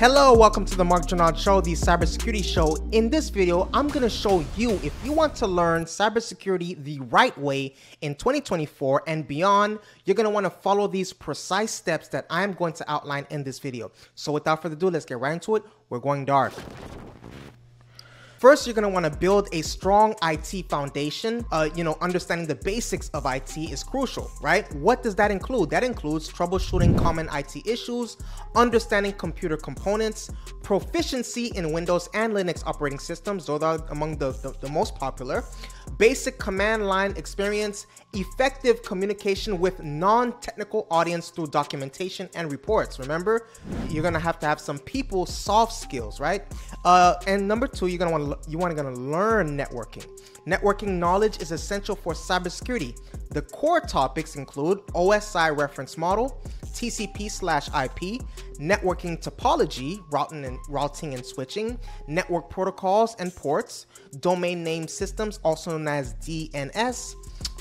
Hello, welcome to the Marc Drouinaud Show, the cybersecurity show. In this video, I'm going to show you if you want to learn cybersecurity the right way in 2024 and beyond, you're going to want to follow these precise steps that I'm going to outline in this video. So without further ado, let's get right into it. We're going dark. First, you're want to build a strong IT foundation. Uh, you know, understanding the basics of IT is crucial, right? What does that include? That includes troubleshooting common IT issues, understanding computer components, proficiency in Windows and Linux operating systems, those are among the, the, the most popular, basic command line experience, effective communication with non-technical audience through documentation and reports. Remember, you're gonna have to have some people soft skills, right? Uh, and number two, you're gonna want you want to learn networking. Networking knowledge is essential for cybersecurity. The core topics include OSI reference model, TCP slash IP, networking topology, routing and routing and switching, network protocols and ports, domain name systems, also known as DNS,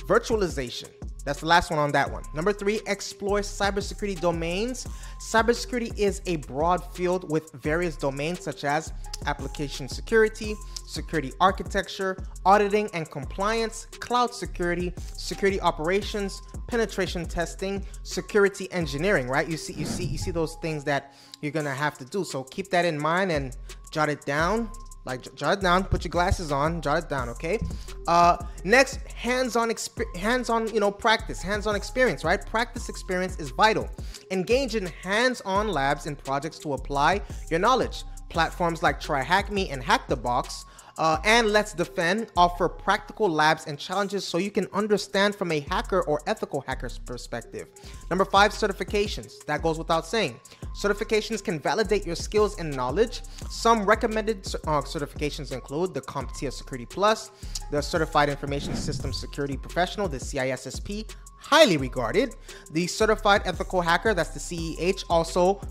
virtualization. That's the last one on that one. Number three, explore cybersecurity domains. Cybersecurity is a broad field with various domains such as application security, security architecture, auditing and compliance, cloud security, security operations, penetration testing, security engineering, right? You see, you see, you see those things that you're gonna have to do. So keep that in mind and jot it down. Like jot it down, put your glasses on, jot it down, okay? Uh, next, hands-on, exp- hands-on, you know, practice, hands-on experience, right? Practice experience is vital. Engage in hands-on labs and projects to apply your knowledge. Platforms like TryHackMe and Hack the Box uh, and Let's Defend offer practical labs and challenges so you can understand from a hacker or ethical hacker's perspective. Number five, certifications. That goes without saying. Certifications can validate your skills and knowledge. Some recommended uh, certifications include the CompTIA Security Plus, the Certified Information Systems Security Professional, the CISSP, highly regarded. The Certified Ethical Hacker, that's the CEH, also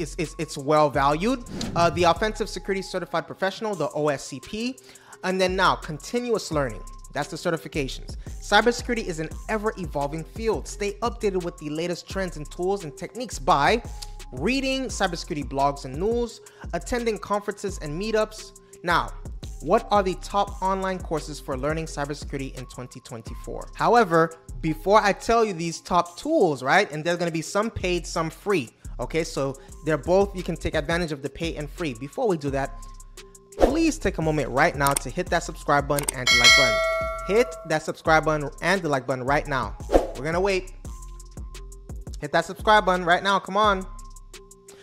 it's, it's, it's well valued. Uh, the Offensive Security Certified Professional, the OSCP. And then now, continuous learning. That's the certifications. Cybersecurity is an ever evolving field. Stay updated with the latest trends and tools and techniques by reading cybersecurity blogs and news, attending conferences and meetups. Now, what are the top online courses for learning cybersecurity in 2024? However, before I tell you these top tools, right, and there's going to be some paid, some free. Okay, so they're both, you can take advantage of the pay and free. Before we do that, please take a moment right now to hit that subscribe button and the like button. Hit that subscribe button and the like button right now. We're gonna wait. Hit that subscribe button right now, come on.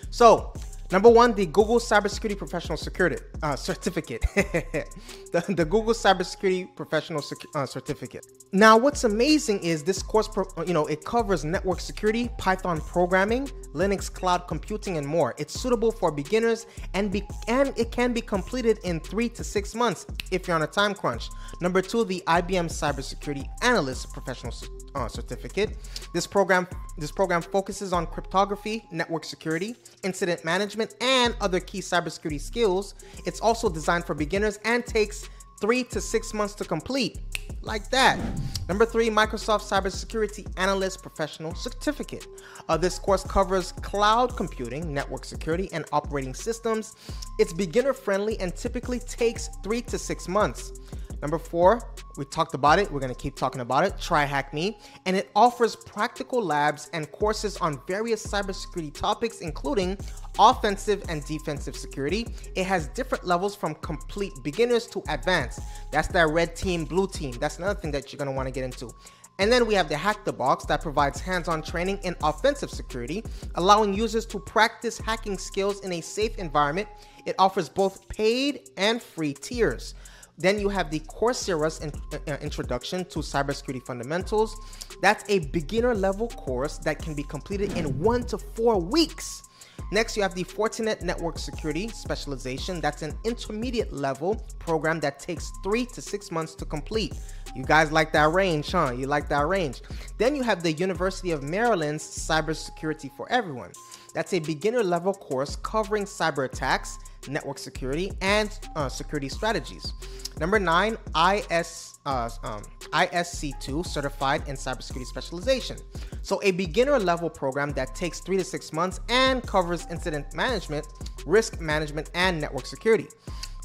So, Number one, the Google Cybersecurity Professional Security uh, Certificate, the, the Google Cybersecurity Professional uh, Certificate. Now, what's amazing is this course, you know, it covers network security, Python programming, Linux cloud computing, and more. It's suitable for beginners and be and it can be completed in three to six months if you're on a time crunch. Number two, the IBM Cybersecurity Analyst Professional uh, Certificate. This program this program focuses on cryptography, network security, incident management and other key cybersecurity skills. It's also designed for beginners and takes three to six months to complete. Like that. Number three, Microsoft Cybersecurity Analyst Professional Certificate. Uh, this course covers cloud computing, network security, and operating systems. It's beginner friendly and typically takes three to six months. Number four, we talked about it. We're going to keep talking about it. TryHackMe. And it offers practical labs and courses on various cybersecurity topics, including offensive and defensive security. It has different levels from complete beginners to advanced. That's that red team, blue team. That's another thing that you're going to want to get into. And then we have the Hack the Box that provides hands on training in offensive security, allowing users to practice hacking skills in a safe environment. It offers both paid and free tiers. Then you have the Coursera's in, uh, Introduction to Cybersecurity Fundamentals. That's a beginner level course that can be completed in one to four weeks. Next, you have the Fortinet Network Security Specialization. That's an intermediate level program that takes three to six months to complete. You guys like that range, huh? You like that range. Then you have the University of Maryland's Cybersecurity for Everyone. That's a beginner level course covering cyber attacks, network security, and uh, security strategies. Number nine, IS, uh, um, ISC2 certified in cybersecurity specialization. So, a beginner level program that takes three to six months and covers incident management, risk management, and network security.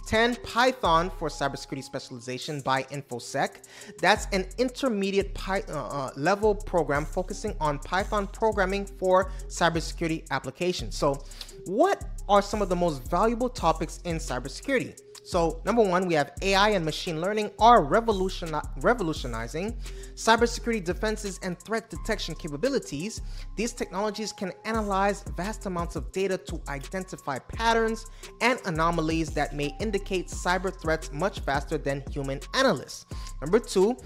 10 Python for cybersecurity specialization by InfoSec. That's an intermediate Py- uh, uh, level program focusing on Python programming for cybersecurity applications. So, what are some of the most valuable topics in cybersecurity? So, number one, we have AI and machine learning are revolutioni- revolutionizing cybersecurity defenses and threat detection capabilities. These technologies can analyze vast amounts of data to identify patterns and anomalies that may indicate cyber threats much faster than human analysts. Number two,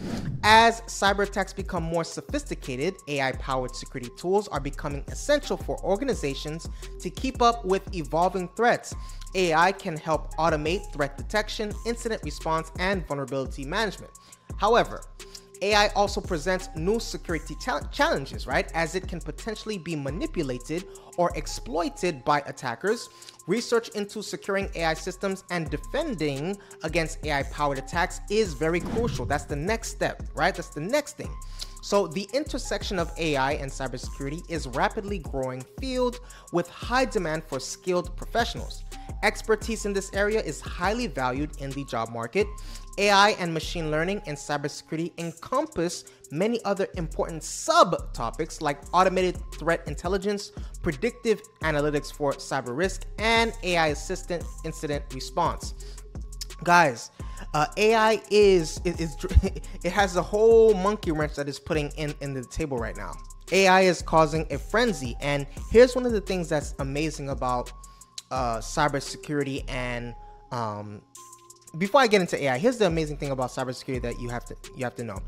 as cyber attacks become more sophisticated, AI powered security tools are becoming essential for organizations to keep up with evolving threats. AI can help automate threat detection, incident response, and vulnerability management. However, AI also presents new security challenges, right? As it can potentially be manipulated or exploited by attackers. Research into securing AI systems and defending against AI powered attacks is very crucial. That's the next step, right? That's the next thing. So, the intersection of AI and cybersecurity is rapidly growing field with high demand for skilled professionals. Expertise in this area is highly valued in the job market. AI and machine learning and cybersecurity encompass many other important subtopics like automated threat intelligence, predictive analytics for cyber risk, and AI assistant incident response. Guys, uh, AI is, is, is it has a whole monkey wrench that is putting in in the table right now. AI is causing a frenzy, and here's one of the things that's amazing about uh, cybersecurity and um, before I get into AI, here's the amazing thing about cybersecurity that you have to you have to know.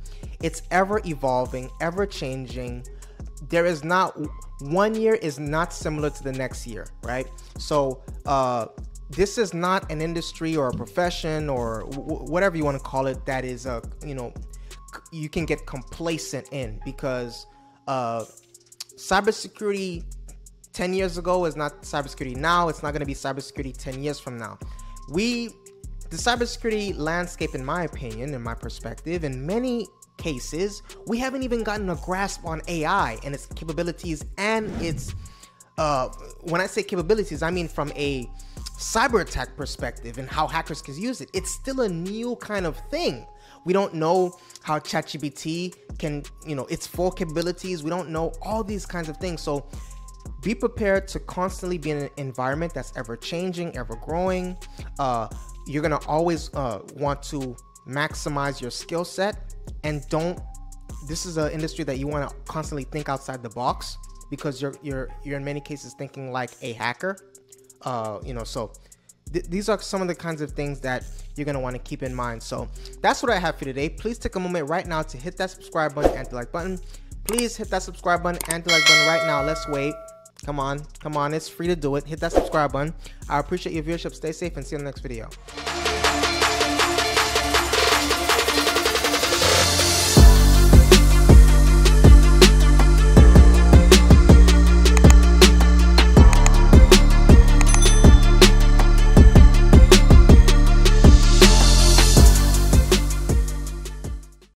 It's ever evolving, ever changing. There is not one year is not similar to the next year, right? So uh, this is not an industry or a profession or whatever you want to call it that is a you know you can get complacent in because uh, cybersecurity 10 years ago is not cybersecurity now. It's not going to be cybersecurity 10 years from now. We, the cybersecurity landscape, in my opinion, in my perspective, in many cases, we haven't even gotten a grasp on AI and its capabilities and its, uh, when I say capabilities, I mean from a cyber attack perspective and how hackers can use it. It's still a new kind of thing. We don't know how ChatGPT can, you know, its full capabilities. We don't know all these kinds of things. So be prepared to constantly be in an environment that's ever changing, ever growing. Uh, you're gonna always uh, want to maximize your skill set and don't. This is an industry that you want to constantly think outside the box because you're you're you're in many cases thinking like a hacker. Uh, you know, so th- these are some of the kinds of things that you're gonna want to keep in mind. So that's what I have for today. Please take a moment right now to hit that subscribe button and the like button. Please hit that subscribe button and the like button right now. Let's wait. Come on, come on, it's free to do it. Hit that subscribe button. I appreciate your viewership. Stay safe and see you in the next video.